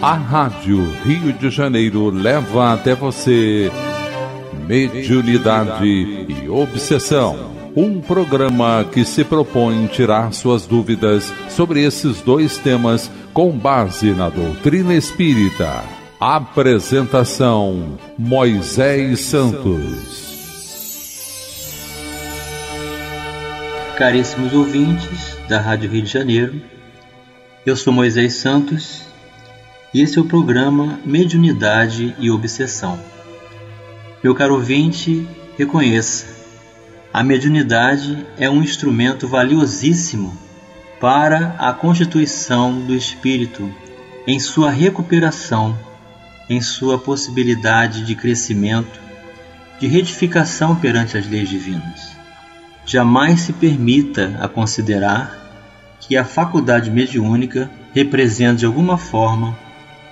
A Rádio Rio de Janeiro leva até você Mediunidade e Obsessão. Um programa que se propõe tirar suas dúvidas sobre esses dois temas com base na doutrina espírita. Apresentação: Moisés Santos. Caríssimos ouvintes da Rádio Rio de Janeiro, eu sou Moisés Santos esse é o programa Mediunidade e Obsessão. Meu caro ouvinte, reconheça, a mediunidade é um instrumento valiosíssimo para a constituição do espírito em sua recuperação, em sua possibilidade de crescimento, de retificação perante as leis divinas. Jamais se permita a considerar que a faculdade mediúnica representa de alguma forma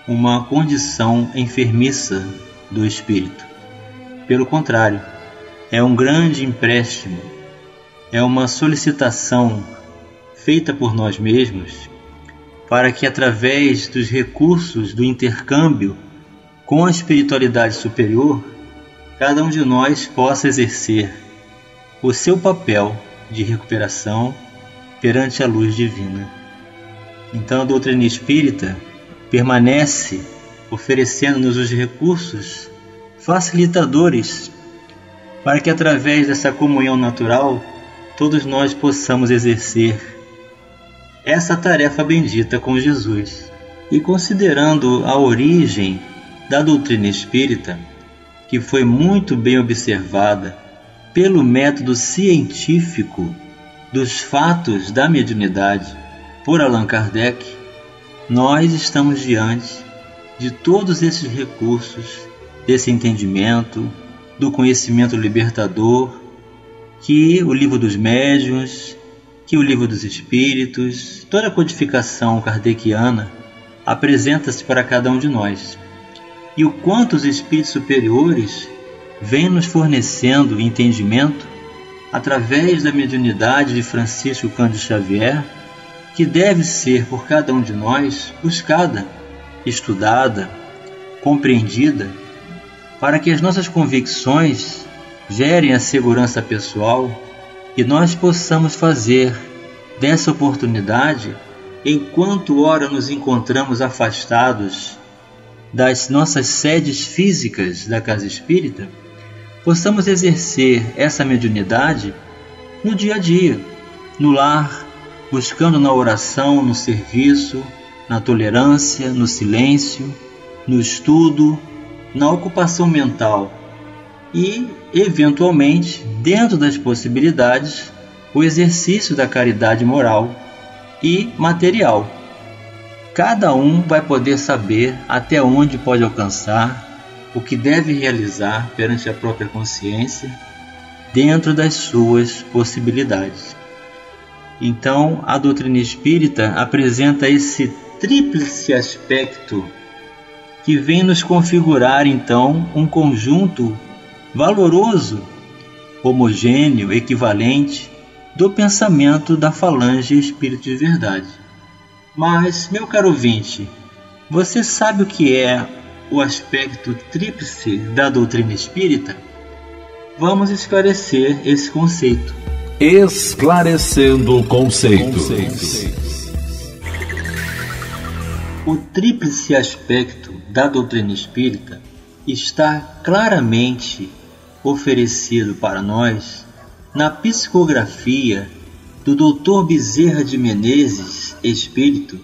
uma condição enfermiça do espírito. Pelo contrário, é um grande empréstimo, é uma solicitação feita por nós mesmos para que, através dos recursos do intercâmbio com a espiritualidade superior, cada um de nós possa exercer o seu papel de recuperação perante a luz divina. Então, a doutrina espírita permanece oferecendo-nos os recursos facilitadores para que através dessa comunhão natural todos nós possamos exercer essa tarefa bendita com Jesus. E considerando a origem da doutrina espírita, que foi muito bem observada pelo método científico dos fatos da mediunidade por Allan Kardec, nós estamos diante de todos esses recursos, desse entendimento, do conhecimento libertador, que o livro dos médiuns, que o livro dos espíritos, toda a codificação kardeciana apresenta-se para cada um de nós. E o quanto os espíritos superiores vêm nos fornecendo entendimento através da mediunidade de Francisco Cândido Xavier que deve ser por cada um de nós buscada, estudada, compreendida, para que as nossas convicções gerem a segurança pessoal e nós possamos fazer dessa oportunidade, enquanto ora nos encontramos afastados das nossas sedes físicas da casa espírita, possamos exercer essa mediunidade no dia a dia, no lar, buscando na oração, no serviço, na tolerância, no silêncio, no estudo, na ocupação mental e, eventualmente, dentro das possibilidades, o exercício da caridade moral e material. Cada um vai poder saber até onde pode alcançar, o que deve realizar perante a própria consciência, dentro das suas possibilidades. Então, a doutrina espírita apresenta esse tríplice aspecto que vem nos configurar então um conjunto valoroso, homogêneo, equivalente do pensamento da falange espírito de verdade. Mas, meu caro ouvinte, você sabe o que é o aspecto tríplice da doutrina espírita? Vamos esclarecer esse conceito. Esclarecendo conceitos. O tríplice aspecto da doutrina espírita está claramente oferecido para nós na psicografia do Dr. Bezerra de Menezes, espírito,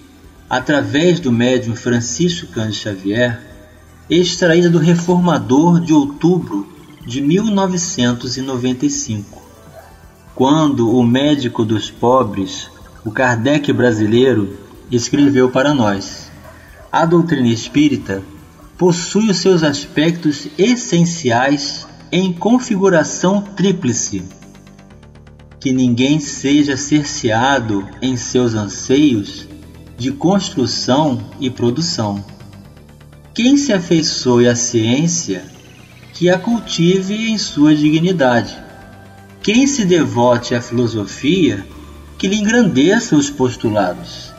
através do médium Francisco Cândido Xavier, extraída do Reformador de outubro de 1995 quando o médico dos pobres, o Kardec brasileiro, escreveu para nós: A doutrina espírita possui os seus aspectos essenciais em configuração tríplice. Que ninguém seja cerceado em seus anseios de construção e produção. Quem se afeiçoe à ciência, que a cultive em sua dignidade quem se devote à filosofia, que lhe engrandeça os postulados.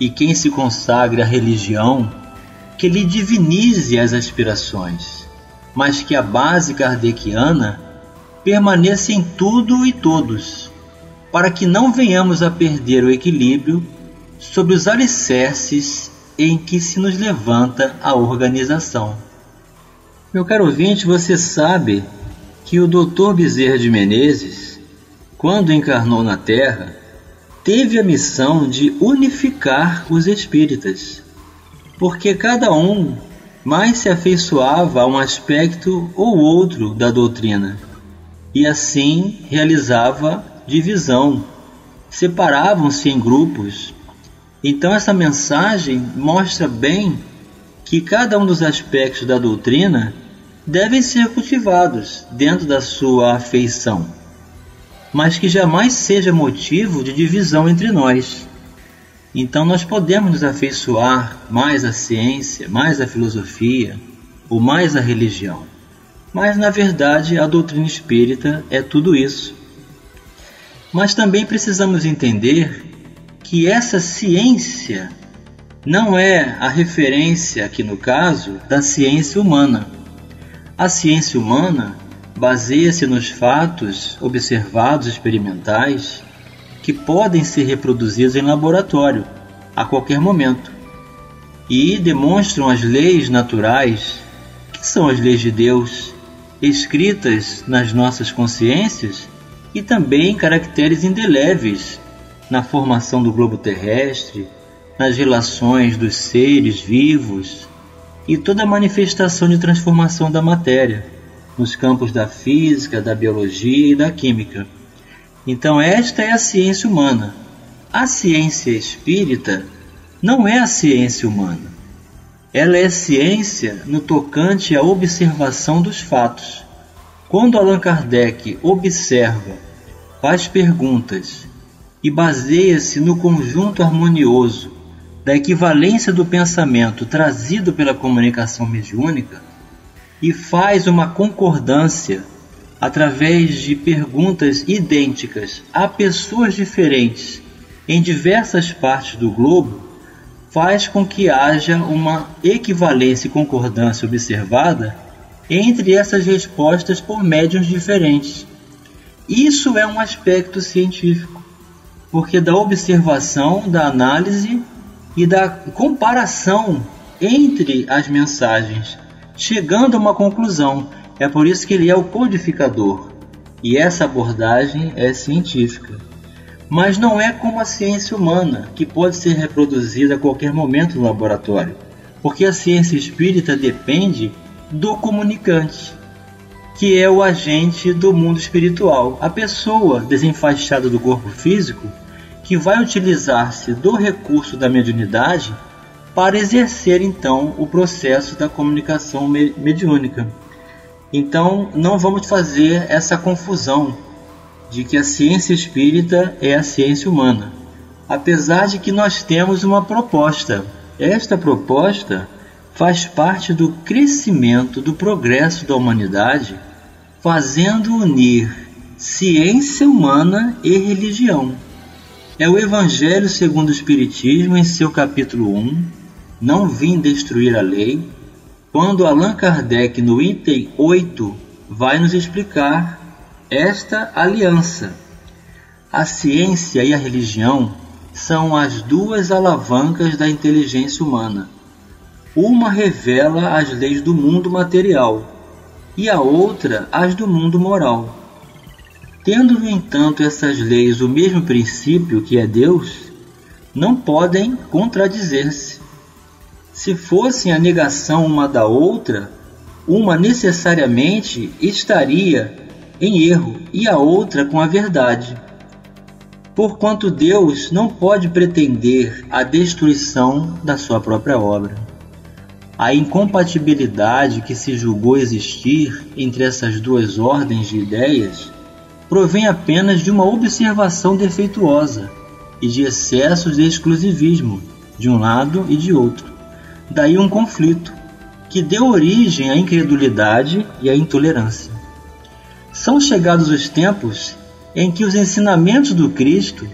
E quem se consagre à religião, que lhe divinize as aspirações, mas que a base kardeciana permaneça em tudo e todos, para que não venhamos a perder o equilíbrio sobre os alicerces em que se nos levanta a organização. Meu caro ouvinte, você sabe que o Dr. Bezerra de Menezes, quando encarnou na Terra, teve a missão de unificar os espíritas, porque cada um mais se afeiçoava a um aspecto ou outro da doutrina, e assim realizava divisão, separavam-se em grupos. Então, essa mensagem mostra bem que cada um dos aspectos da doutrina devem ser cultivados dentro da sua afeição mas que jamais seja motivo de divisão entre nós. Então nós podemos nos afeiçoar mais à ciência, mais à filosofia ou mais à religião. Mas na verdade a doutrina espírita é tudo isso. Mas também precisamos entender que essa ciência não é a referência, aqui no caso, da ciência humana. A ciência humana baseia-se nos fatos observados experimentais que podem ser reproduzidos em laboratório a qualquer momento e demonstram as leis naturais, que são as leis de Deus, escritas nas nossas consciências e também caracteres indeléveis na formação do globo terrestre, nas relações dos seres vivos e toda manifestação de transformação da matéria nos campos da física, da biologia e da química. Então, esta é a ciência humana. A ciência espírita não é a ciência humana. Ela é ciência no tocante à observação dos fatos. Quando Allan Kardec observa, faz perguntas e baseia-se no conjunto harmonioso da equivalência do pensamento trazido pela comunicação mediúnica, e faz uma concordância através de perguntas idênticas a pessoas diferentes em diversas partes do globo, faz com que haja uma equivalência e concordância observada entre essas respostas por médiums diferentes. Isso é um aspecto científico, porque da observação, da análise e da comparação entre as mensagens chegando a uma conclusão. É por isso que ele é o codificador. E essa abordagem é científica. Mas não é como a ciência humana, que pode ser reproduzida a qualquer momento no laboratório, porque a ciência espírita depende do comunicante, que é o agente do mundo espiritual, a pessoa desenfaixada do corpo físico que vai utilizar-se do recurso da mediunidade para exercer então o processo da comunicação mediúnica. Então, não vamos fazer essa confusão de que a ciência espírita é a ciência humana, apesar de que nós temos uma proposta. Esta proposta faz parte do crescimento, do progresso da humanidade, fazendo unir ciência humana e religião. É o Evangelho segundo o Espiritismo, em seu capítulo 1, não vim destruir a lei, quando Allan Kardec, no item 8, vai nos explicar esta aliança. A ciência e a religião são as duas alavancas da inteligência humana. Uma revela as leis do mundo material e a outra as do mundo moral. Tendo, no entanto, essas leis o mesmo princípio que é Deus, não podem contradizer-se se fossem a negação uma da outra, uma necessariamente estaria em erro e a outra com a verdade. Porquanto Deus não pode pretender a destruição da sua própria obra. A incompatibilidade que se julgou existir entre essas duas ordens de ideias provém apenas de uma observação defeituosa e de excessos de exclusivismo de um lado e de outro. Daí um conflito que deu origem à incredulidade e à intolerância. São chegados os tempos em que os ensinamentos do Cristo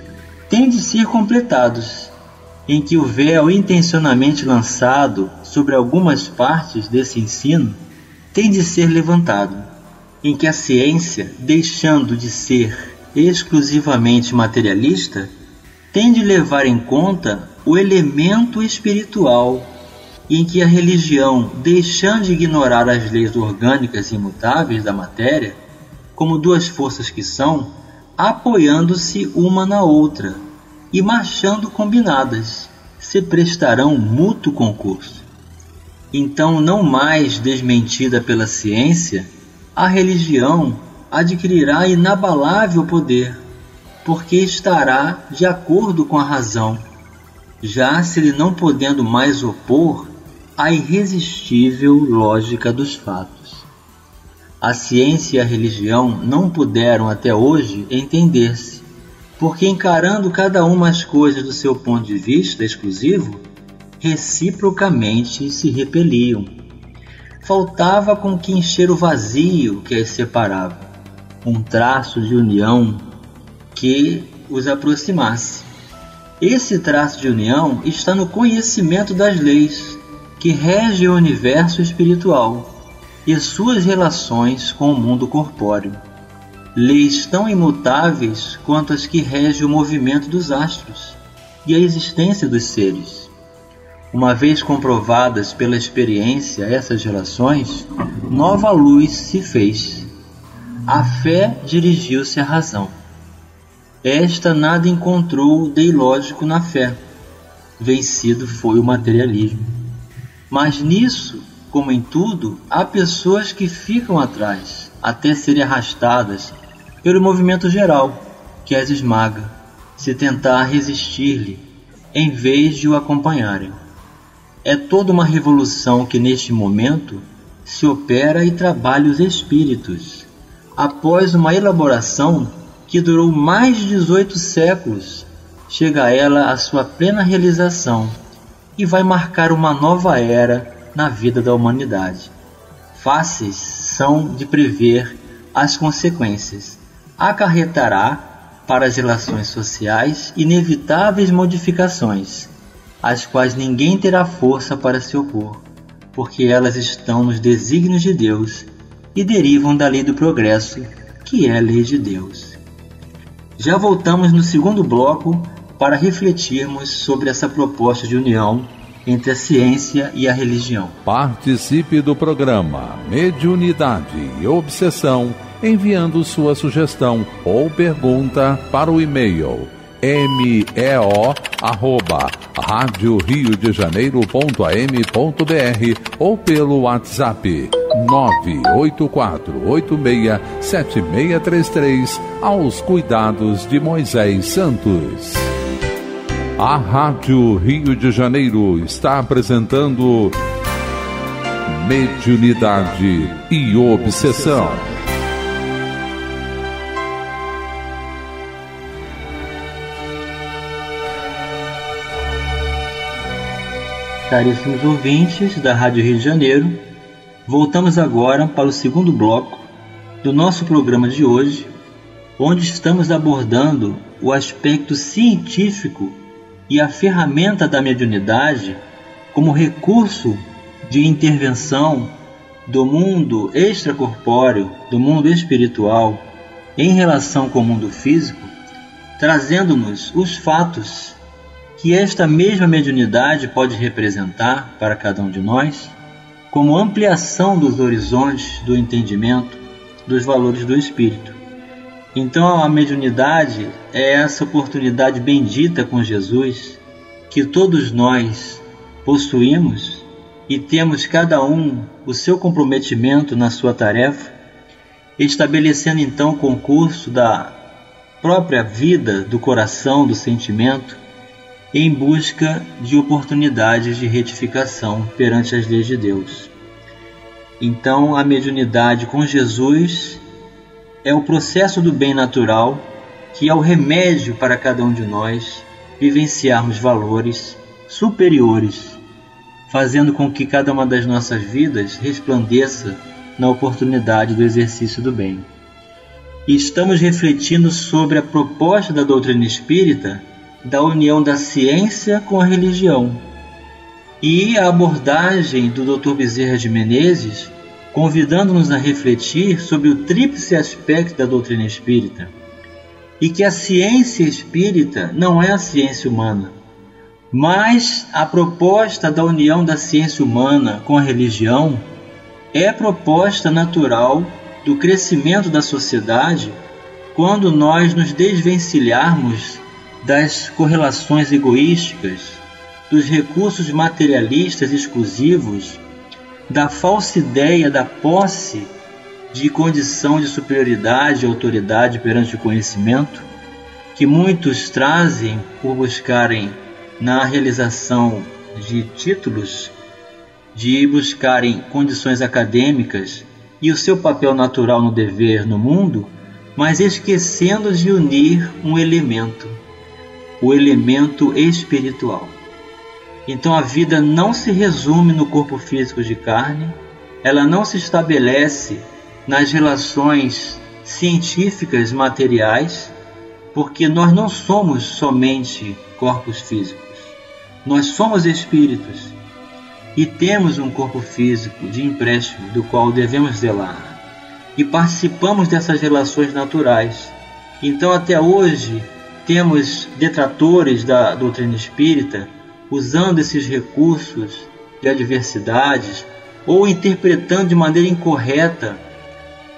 têm de ser completados em que o véu intencionalmente lançado sobre algumas partes desse ensino tem de ser levantado, em que a ciência, deixando de ser exclusivamente materialista, tem de levar em conta o elemento espiritual, em que a religião, deixando de ignorar as leis orgânicas imutáveis da matéria, como duas forças que são, apoiando-se uma na outra e marchando combinadas, se prestarão mútuo concurso. Então, não mais desmentida pela ciência, a religião adquirirá inabalável poder, porque estará de acordo com a razão, já se lhe não podendo mais opor à irresistível lógica dos fatos. A ciência e a religião não puderam até hoje entender-se, porque encarando cada uma as coisas do seu ponto de vista exclusivo, reciprocamente se repeliam. Faltava com que encher o vazio que as separava, um traço de união que os aproximasse. Esse traço de união está no conhecimento das leis que regem o universo espiritual e suas relações com o mundo corpóreo. Leis tão imutáveis quanto as que regem o movimento dos astros e a existência dos seres. Uma vez comprovadas pela experiência essas relações, nova luz se fez. A fé dirigiu-se à razão. Esta nada encontrou de ilógico na fé. Vencido foi o materialismo. Mas nisso como em tudo, há pessoas que ficam atrás, até serem arrastadas pelo movimento geral que as esmaga, se tentar resistir-lhe, em vez de o acompanharem. É toda uma revolução que neste momento se opera e trabalha os espíritos, após uma elaboração que durou mais de 18 séculos, chega ela à sua plena realização e vai marcar uma nova era na vida da humanidade. Fáceis são de prever as consequências. Acarretará para as relações sociais inevitáveis modificações, às quais ninguém terá força para se opor, porque elas estão nos desígnios de Deus e derivam da lei do progresso, que é a lei de Deus. Já voltamos no segundo bloco para refletirmos sobre essa proposta de união entre a ciência e a religião. Participe do programa Mediunidade e Obsessão enviando sua sugestão ou pergunta para o e-mail meo arroba rádio Rio de Janeiro.am.br ou pelo WhatsApp 984867633 aos cuidados de Moisés Santos. A Rádio Rio de Janeiro está apresentando Mediunidade e Obsessão. Caríssimos ouvintes da Rádio Rio de Janeiro, voltamos agora para o segundo bloco do nosso programa de hoje, onde estamos abordando o aspecto científico e a ferramenta da mediunidade como recurso de intervenção do mundo extracorpóreo, do mundo espiritual, em relação com o mundo físico, trazendo-nos os fatos que esta mesma mediunidade pode representar para cada um de nós, como ampliação dos horizontes do entendimento dos valores do espírito. Então a mediunidade é essa oportunidade bendita com Jesus que todos nós possuímos e temos cada um o seu comprometimento na sua tarefa, estabelecendo então o concurso da própria vida, do coração, do sentimento, em busca de oportunidades de retificação perante as leis de Deus. Então, a mediunidade com Jesus é o processo do bem natural que é o remédio para cada um de nós vivenciarmos valores superiores, fazendo com que cada uma das nossas vidas resplandeça na oportunidade do exercício do bem. E estamos refletindo sobre a proposta da doutrina espírita da união da ciência com a religião. E a abordagem do Dr. Bezerra de Menezes, convidando-nos a refletir sobre o tríplice aspecto da doutrina espírita, e que a ciência espírita não é a ciência humana, mas a proposta da união da ciência humana com a religião é proposta natural do crescimento da sociedade quando nós nos desvencilharmos das correlações egoísticas, dos recursos materialistas exclusivos, da falsa ideia da posse de condição de superioridade e autoridade perante o conhecimento, que muitos trazem por buscarem na realização de títulos, de buscarem condições acadêmicas e o seu papel natural no dever no mundo, mas esquecendo de unir um elemento, o elemento espiritual. Então a vida não se resume no corpo físico de carne, ela não se estabelece nas relações científicas materiais, porque nós não somos somente corpos físicos. Nós somos espíritos e temos um corpo físico de empréstimo do qual devemos zelar. E participamos dessas relações naturais. Então, até hoje, temos detratores da doutrina espírita usando esses recursos de adversidades ou interpretando de maneira incorreta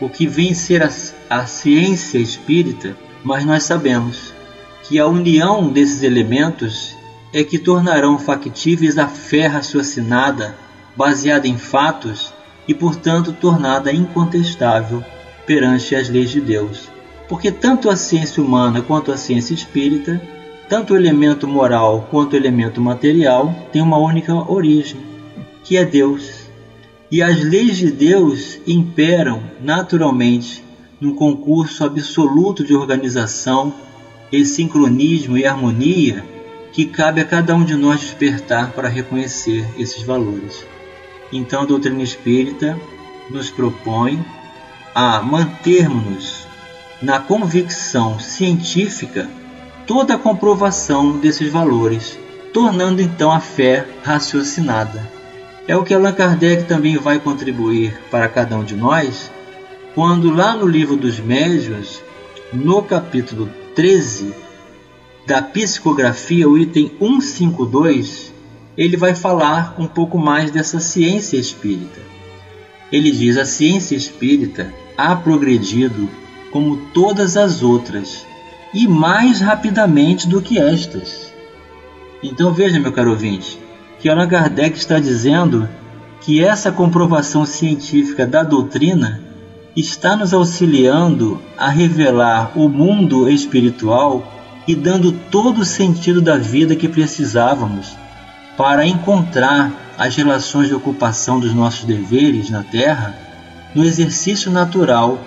o que vem ser a, a ciência espírita, mas nós sabemos que a união desses elementos é que tornarão factíveis a fé raciocinada, baseada em fatos e, portanto, tornada incontestável perante as leis de Deus. Porque tanto a ciência humana quanto a ciência espírita, tanto o elemento moral quanto o elemento material, têm uma única origem, que é Deus. E as leis de Deus imperam naturalmente num concurso absoluto de organização e sincronismo e harmonia que cabe a cada um de nós despertar para reconhecer esses valores. Então a doutrina espírita nos propõe a mantermos-nos na convicção científica toda a comprovação desses valores, tornando então a fé raciocinada. É o que Allan Kardec também vai contribuir para cada um de nós, quando lá no livro dos Médiuns, no capítulo 13 da psicografia, o item 152, ele vai falar um pouco mais dessa ciência espírita. Ele diz: a ciência espírita ha progredido como todas as outras e mais rapidamente do que estas. Então veja, meu caro ouvinte, que Allan Kardec está dizendo que essa comprovação científica da doutrina está nos auxiliando a revelar o mundo espiritual e dando todo o sentido da vida que precisávamos para encontrar as relações de ocupação dos nossos deveres na Terra no exercício natural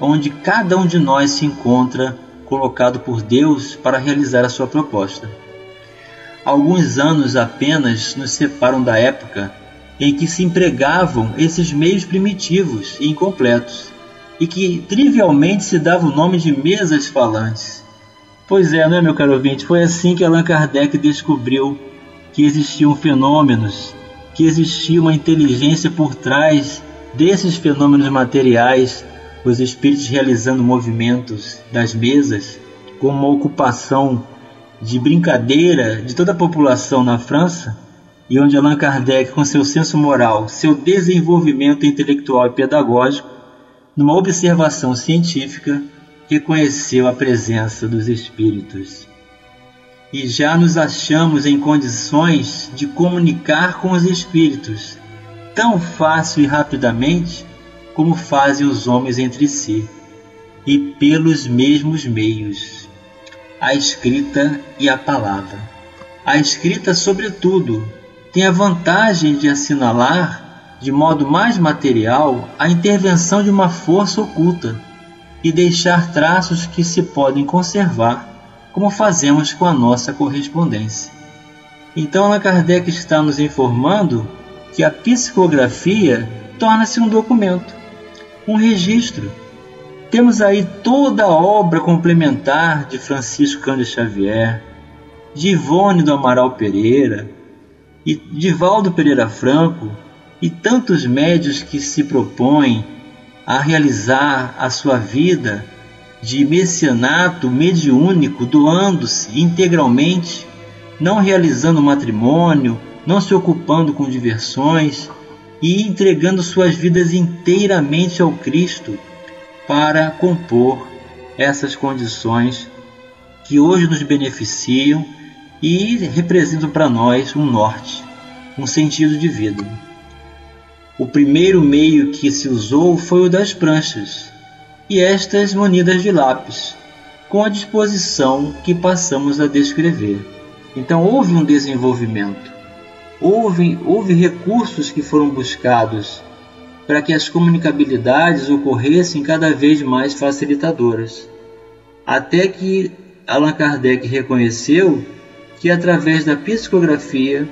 onde cada um de nós se encontra colocado por Deus para realizar a sua proposta. Alguns anos apenas nos separam da época em que se empregavam esses meios primitivos e incompletos, e que trivialmente se dava o nome de mesas falantes. Pois é, não é, meu caro ouvinte? Foi assim que Allan Kardec descobriu que existiam fenômenos, que existia uma inteligência por trás desses fenômenos materiais, os espíritos realizando movimentos das mesas como uma ocupação de brincadeira de toda a população na França, e onde Allan Kardec, com seu senso moral, seu desenvolvimento intelectual e pedagógico, numa observação científica, reconheceu a presença dos espíritos. E já nos achamos em condições de comunicar com os espíritos, tão fácil e rapidamente como fazem os homens entre si, e pelos mesmos meios a escrita e a palavra. A escrita, sobretudo, tem a vantagem de assinalar de modo mais material a intervenção de uma força oculta e deixar traços que se podem conservar, como fazemos com a nossa correspondência. Então, Allan Kardec está nos informando que a psicografia torna-se um documento, um registro. Temos aí toda a obra complementar de Francisco Cândido Xavier, de Ivone do Amaral Pereira e de Valdo Pereira Franco e tantos médios que se propõem a realizar a sua vida de messianato mediúnico, doando-se integralmente, não realizando matrimônio, não se ocupando com diversões e entregando suas vidas inteiramente ao Cristo para compor essas condições que hoje nos beneficiam e representam para nós um norte, um sentido de vida. O primeiro meio que se usou foi o das pranchas, e estas munidas de lápis, com a disposição que passamos a descrever. Então houve um desenvolvimento, houve, houve recursos que foram buscados para que as comunicabilidades ocorressem cada vez mais facilitadoras, até que Allan Kardec reconheceu que através da psicografia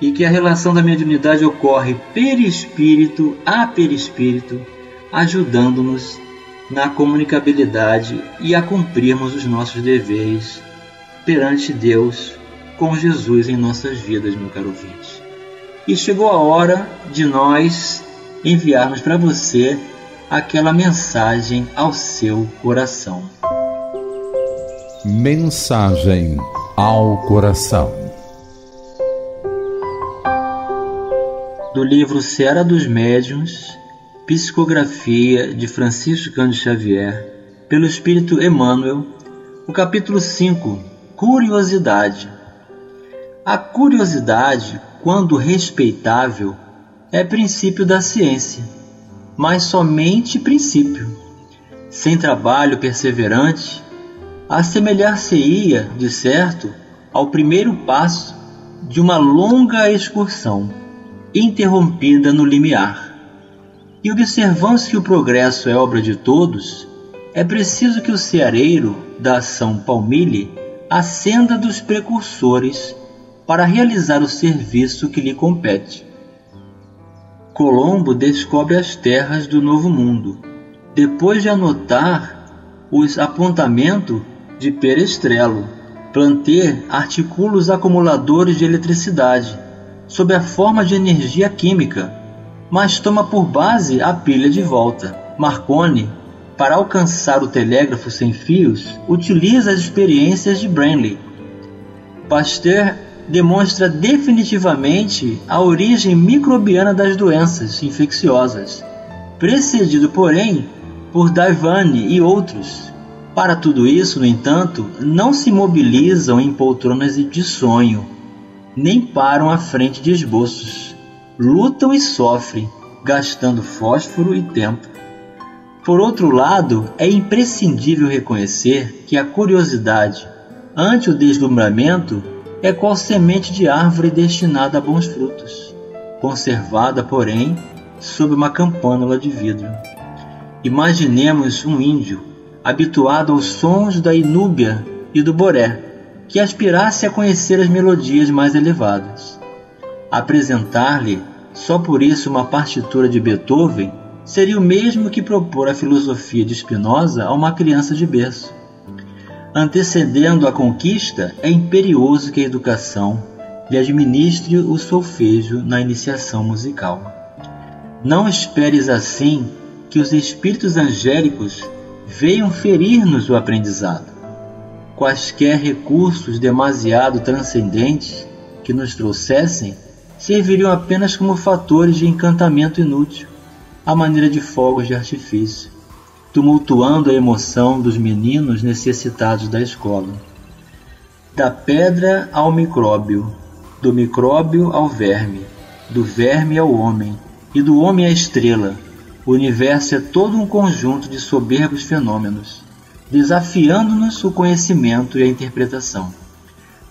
e que a relação da mediunidade ocorre perispírito a perispírito, ajudando-nos na comunicabilidade e a cumprirmos os nossos deveres perante Deus com Jesus em nossas vidas, meu caro ouvinte. E chegou a hora de nós enviarmos para você aquela mensagem ao seu coração. Mensagem ao coração. Do livro Seara dos Médiuns, Psicografia de Francisco Cândido Xavier, pelo Espírito Emmanuel, o capítulo 5, Curiosidade. A curiosidade, quando respeitável, é princípio da ciência, mas somente princípio. Sem trabalho perseverante, assemelhar-se-ia, de certo, ao primeiro passo de uma longa excursão, interrompida no limiar. E observando que o progresso é obra de todos, é preciso que o ceareiro da ação palmilhe ascenda dos precursores para realizar o serviço que lhe compete. Colombo descobre as terras do Novo Mundo, depois de anotar os apontamentos de perestrelo, planter articula acumuladores de eletricidade, sob a forma de energia química, mas toma por base a pilha de volta. Marconi, para alcançar o telégrafo sem fios, utiliza as experiências de Branly. Pasteur demonstra definitivamente a origem microbiana das doenças infecciosas, precedido, porém, por Davane e outros, para tudo isso, no entanto, não se mobilizam em poltronas de sonho, nem param à frente de esboços. Lutam e sofrem, gastando fósforo e tempo. Por outro lado, é imprescindível reconhecer que a curiosidade, ante o deslumbramento, é qual semente de árvore destinada a bons frutos, conservada, porém, sob uma campânula de vidro. Imaginemos um índio habituado aos sons da inúbia e do boré, que aspirasse a conhecer as melodias mais elevadas. Apresentar-lhe só por isso uma partitura de Beethoven seria o mesmo que propor a filosofia de Spinoza a uma criança de berço. Antecedendo a conquista, é imperioso que a educação lhe administre o solfejo na iniciação musical. Não esperes assim que os espíritos angélicos venham ferir-nos o aprendizado. Quaisquer recursos demasiado transcendentes que nos trouxessem serviriam apenas como fatores de encantamento inútil, à maneira de fogos de artifício, tumultuando a emoção dos meninos necessitados da escola. Da pedra ao micróbio, do micróbio ao verme, do verme ao homem, e do homem à estrela, o universo é todo um conjunto de soberbos fenômenos, desafiando-nos o conhecimento e a interpretação.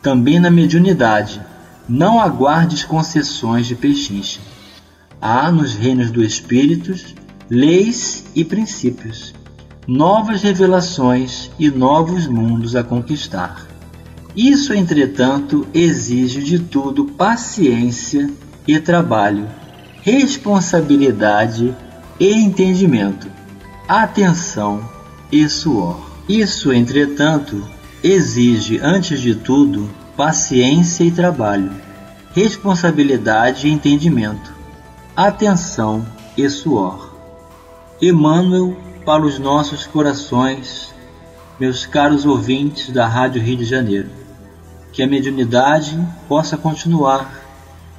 Também na mediunidade, não aguardes concessões de pechincha. Há nos reinos do espíritos leis e princípios, novas revelações e novos mundos a conquistar. Isso, entretanto, exige de tudo paciência e trabalho, responsabilidade e entendimento, atenção e suor. Isso, entretanto, exige, antes de tudo, paciência e trabalho, responsabilidade e entendimento, atenção e suor. Emmanuel para os nossos corações, meus caros ouvintes da Rádio Rio de Janeiro. Que a mediunidade possa continuar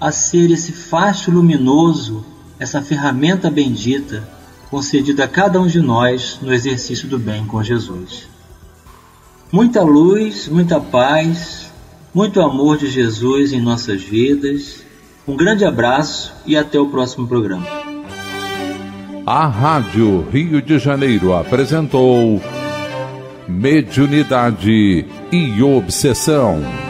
a ser esse fácil luminoso, essa ferramenta bendita concedida a cada um de nós no exercício do bem com Jesus. Muita luz, muita paz, muito amor de Jesus em nossas vidas. Um grande abraço e até o próximo programa. A Rádio Rio de Janeiro apresentou Mediunidade e Obsessão.